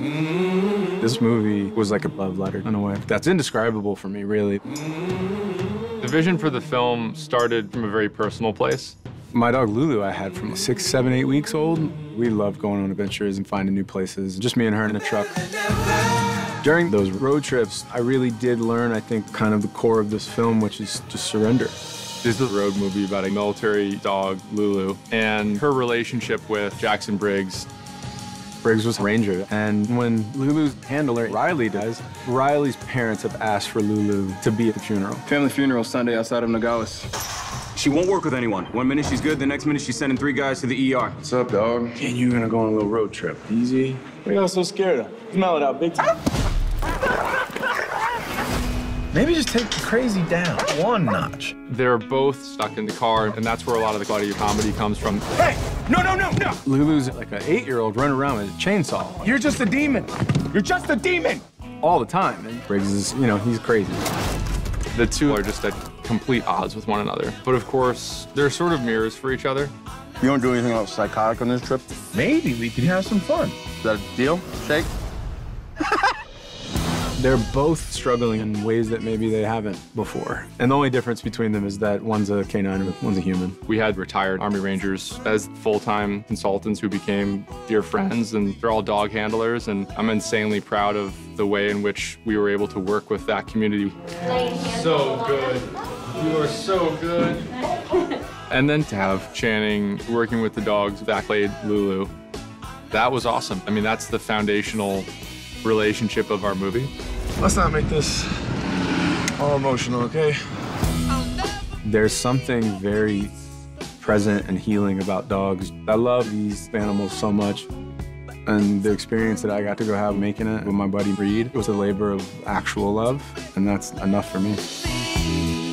This movie was like a love letter in a way. That's indescribable for me, really. The vision for the film started from a very personal place. My dog Lulu, I had from six, seven, eight weeks old. We loved going on adventures and finding new places. Just me and her in a truck. During those road trips, I really did learn, I think, kind of the core of this film, which is just surrender. This is a road movie about a military dog, Lulu, and her relationship with Jackson Briggs. Briggs was a ranger, and when Lulu's handler, Riley, dies, Riley's parents have asked for Lulu to be at the funeral. Family funeral Sunday outside of Nogales. She won't work with anyone. One minute she's good, the next minute she's sending three guys to the ER. What's up, dog? And you're gonna go on a little road trip. Easy. What are y'all so scared of? Smell it out big time. Maybe just take the crazy down one notch. They're both stuck in the car, and that's where a lot of the bloody comedy comes from. Hey! No, no, no, no! Lulu's like an eight-year-old running around with a chainsaw You're just a demon. You're just a demon. all the time. And Briggs is, you know, he's crazy. The two are just at complete odds with one another. But of course, they're sort of mirrors for each other. You don't do anything else psychotic on this trip? Maybe we could have some fun. Is that a deal, Shake? They're both struggling in ways that maybe they haven't before. And the only difference between them is that one's a canine and one's a human. We had retired Army Rangers as full-time consultants who became dear friends, and they're all dog handlers, and I'm insanely proud of the way in which we were able to work with that community. So good. You are so good. and then to have Channing working with the dogs that played Lulu, that was awesome. I mean, that's the foundational relationship of our movie. Let's not make this all emotional, okay? There's something very present and healing about dogs. I love these animals so much. And the experience that I got to go have making it with my buddy Reid was a labor of actual love, and that's enough for me.